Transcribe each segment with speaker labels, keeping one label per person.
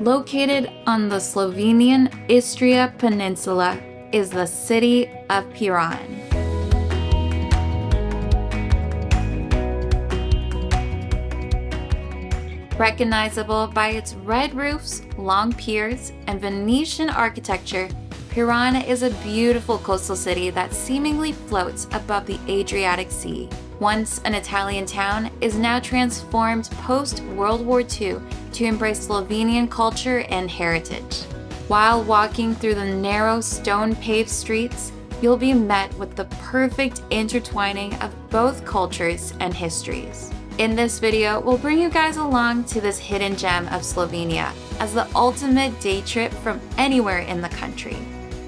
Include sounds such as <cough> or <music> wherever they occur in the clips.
Speaker 1: Located on the Slovenian Istria Peninsula is the city of Piran. Recognizable by its red roofs, long piers, and Venetian architecture, Piran is a beautiful coastal city that seemingly floats above the Adriatic Sea. Once an Italian town, is now transformed post World War II to embrace Slovenian culture and heritage. While walking through the narrow stone paved streets, you'll be met with the perfect intertwining of both cultures and histories. In this video, we'll bring you guys along to this hidden gem of Slovenia as the ultimate day trip from anywhere in the country.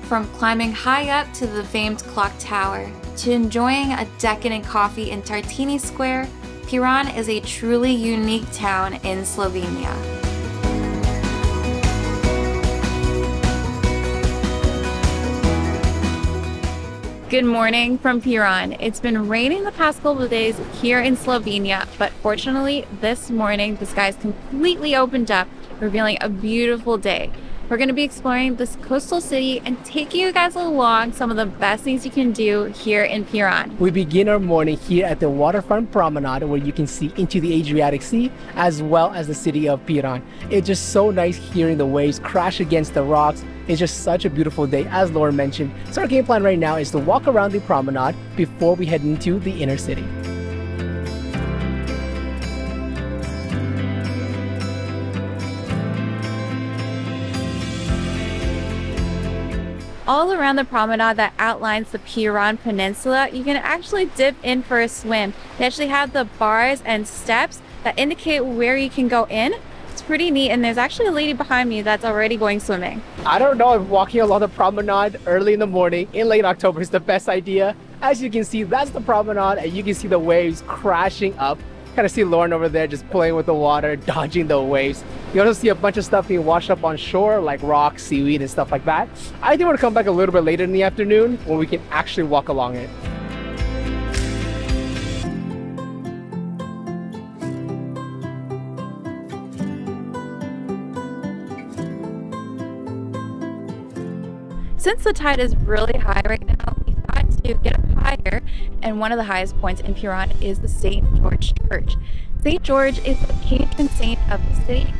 Speaker 1: From climbing high up to the famed clock tower, to enjoying a decadent coffee in Tartini Square, Piran is a truly unique town in Slovenia. Good morning from Piran. It's been raining the past couple of days here in Slovenia, but fortunately this morning the skies completely opened up, revealing a beautiful day. We're going to be exploring this coastal city and taking you guys along some of the best things you can do here in Piran.
Speaker 2: We begin our morning here at the waterfront promenade where you can see into the Adriatic Sea as well as the city of Piran. It's just so nice hearing the waves crash against the rocks. It's just such a beautiful day as Lauren mentioned. So our game plan right now is to walk around the promenade before we head into the inner city.
Speaker 1: All around the promenade that outlines the Piran Peninsula, you can actually dip in for a swim. They actually have the bars and steps that indicate where you can go in. It's pretty neat and there's actually a lady behind me that's already going swimming.
Speaker 2: I don't know if walking along the promenade early in the morning in late October is the best idea. As you can see, that's the promenade and you can see the waves crashing up kind of see Lauren over there just playing with the water, <laughs> dodging the waves. You also see a bunch of stuff being washed up on shore, like rocks, seaweed, and stuff like that. I think we're gonna come back a little bit later in the afternoon when we can actually walk along it.
Speaker 1: Since the tide is really high right now, we thought to get higher, and one of the highest points in Piran is the St. George Church. St. George is the patron saint of the city.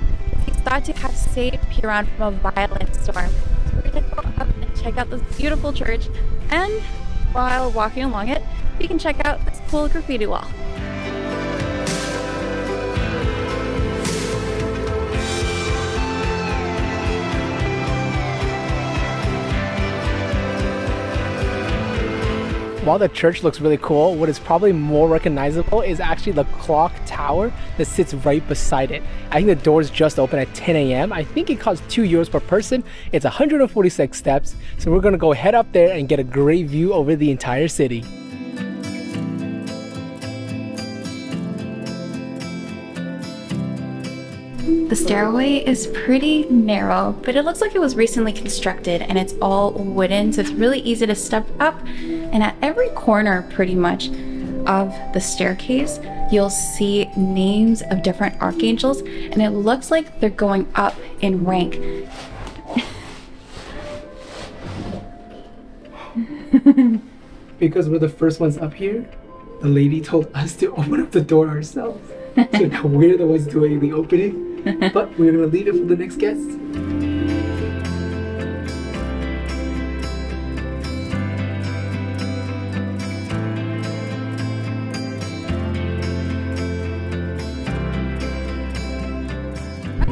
Speaker 1: He's thought to have saved Piran from a violent storm. So we're gonna go up and check out this beautiful church, and while walking along it, we can check out this cool graffiti wall.
Speaker 2: While the church looks really cool, what is probably more recognizable is actually the clock tower that sits right beside it. I think the doors just open at 10 a.m. I think it costs 2 euros per person. It's 146 steps. So we're gonna go head up there and get a great view over the entire city.
Speaker 1: The stairway is pretty narrow, but it looks like it was recently constructed and it's all wooden, so it's really easy to step up. And at every corner, pretty much, of the staircase, you'll see names of different archangels, and it looks like they're going up in rank.
Speaker 2: because we're the first ones up here, the lady told us to open up the door ourselves. so now we're the ones doing the opening <laughs> but we're gonna leave it for the next guest.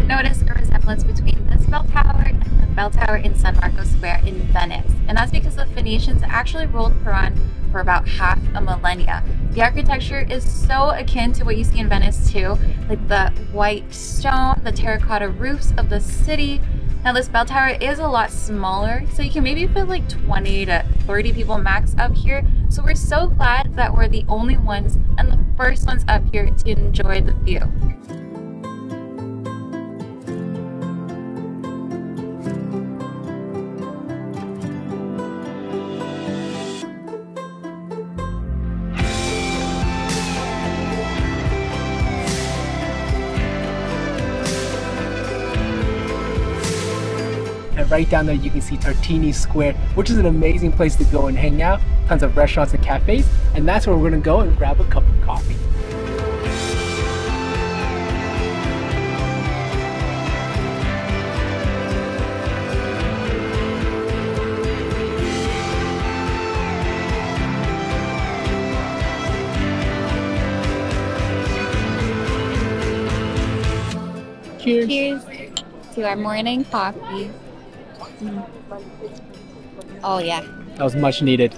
Speaker 1: Notice a resemblance between this bell tower and the bell tower in San Marco Square in Venice, and that's because the Venetians actually ruled Piran for about half a millennia. The architecture is so akin to what you see in Venice too, like the white stone, the terracotta roofs of the city. Now this bell tower is a lot smaller, so you can maybe fit like 20 to 30 people max up here. So we're so glad that we're the only ones and the first ones up here to enjoy the view.
Speaker 2: Right down there, you can see Tartini Square, which is an amazing place to go and hang out. Tons of restaurants and cafes. And that's where we're gonna go and grab a cup of coffee. Cheers.
Speaker 1: Cheers to our morning coffee. Mm. Oh, yeah.
Speaker 2: That was much needed.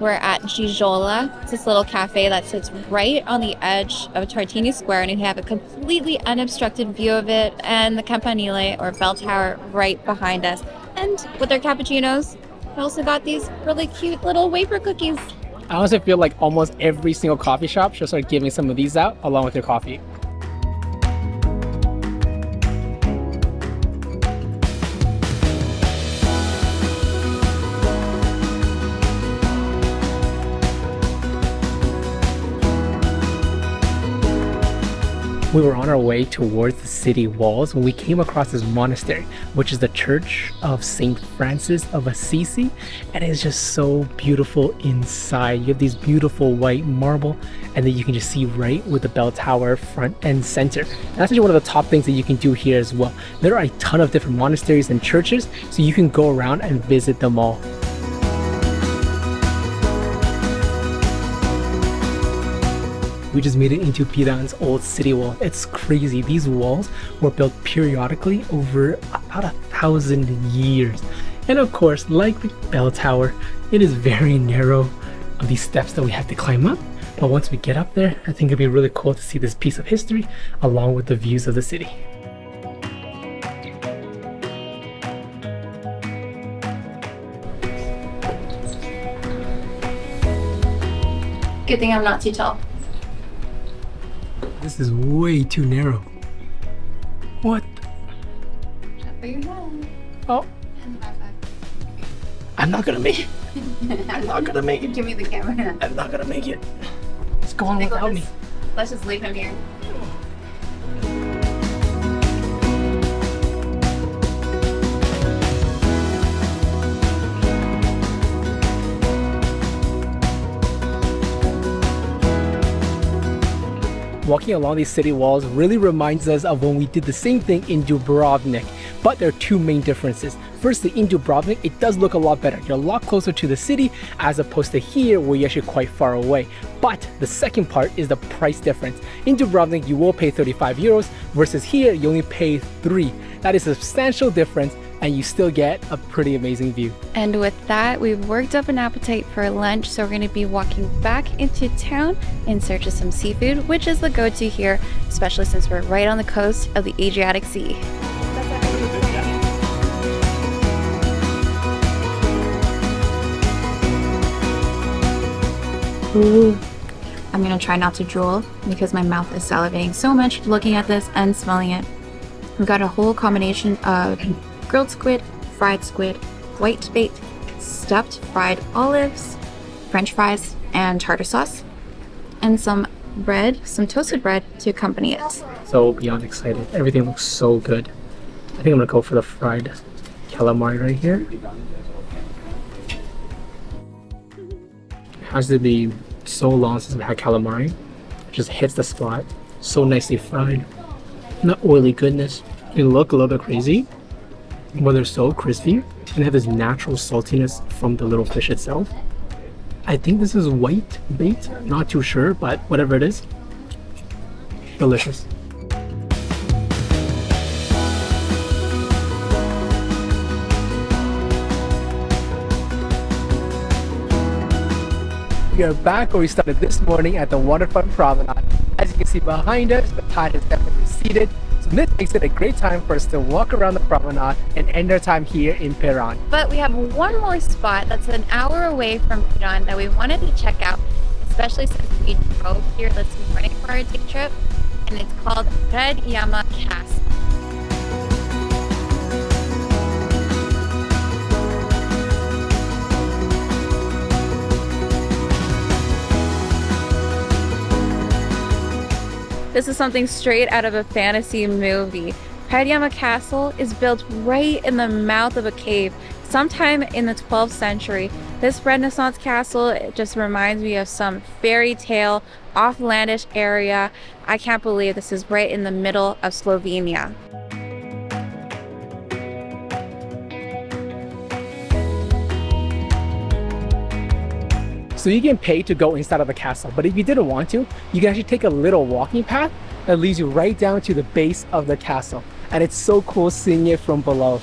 Speaker 1: We're at Gijola. It's this little cafe that sits right on the edge of Tartini Square, and you have a completely unobstructed view of it and the Campanile or bell tower right behind us. And with their cappuccinos, we also got these really cute little wafer cookies.
Speaker 2: I honestly feel like almost every single coffee shop should start giving some of these out along with their coffee. We were on our way towards the city walls when we came across this monastery, which is the Church of St. Francis of Assisi. And it's just so beautiful inside. You have these beautiful white marble, and then you can just see right with the bell tower front and center. And that's actually one of the top things that you can do here as well. There are a ton of different monasteries and churches, so you can go around and visit them all. We just made it into Piran's old city wall. It's crazy. These walls were built periodically over about a thousand years. And of course, like the bell tower, it is very narrow of these steps that we have to climb up. But once we get up there, I think it'd be really cool to see this piece of history along with the views of the city.
Speaker 1: Good thing I'm not too tall.
Speaker 2: This is way too narrow. What? Oh. I'm not gonna make it. <laughs> I'm not gonna make it.
Speaker 1: Give me the camera.
Speaker 2: I'm not gonna make it. It's going without me.
Speaker 1: Let's just leave him here.
Speaker 2: Walking along these city walls really reminds us of when we did the same thing in Dubrovnik. But there are two main differences. Firstly, in Dubrovnik, it does look a lot better. You're a lot closer to the city as opposed to here where you're actually quite far away. But the second part is the price difference. In Dubrovnik, you will pay 35 euros versus here, you only pay 3. That is a substantial difference and you still get a pretty amazing view.
Speaker 1: And with that, we've worked up an appetite for lunch, so we're going to be walking back into town in search of some seafood, which is the go to here, especially since we're right on the coast of the Adriatic Sea. Ooh. I'm gonna try not to drool because my mouth is salivating so much looking at this and smelling it. We've got a whole combination of grilled squid, fried squid, white bait, stuffed fried olives, french fries, and tartar sauce, and some bread, some toasted bread to accompany it.
Speaker 2: So beyond excited. Everything looks so good. I think I'm gonna go for the fried calamari right here. It has to be so long since we had calamari. It just hits the spot. So nicely fried. Not oily goodness. It look a little bit crazy, but they're so crispy and have this natural saltiness from the little fish itself. I think this is white bait, not too sure, but whatever it is, delicious. We are back where we started this morning at the waterfront promenade. As you can see behind us, the tide has definitely receded this makes it a great time for us to walk around the promenade and end our time here in Piran.
Speaker 1: But we have one more spot that's an hour away from Piran that we wanted to check out, especially since we drove here this morning for our day trip, and it's called Predjama Castle. This is something straight out of a fantasy movie. Predjama Castle is built right in the mouth of a cave sometime in the 12th century. This Renaissance castle just reminds me of some fairy tale, offlandish area. I can't believe this is right in the middle of Slovenia.
Speaker 2: So you can pay to go inside of the castle, but if you didn't want to, you can actually take a little walking path that leads you right down to the base of the castle. And it's so cool seeing it from below.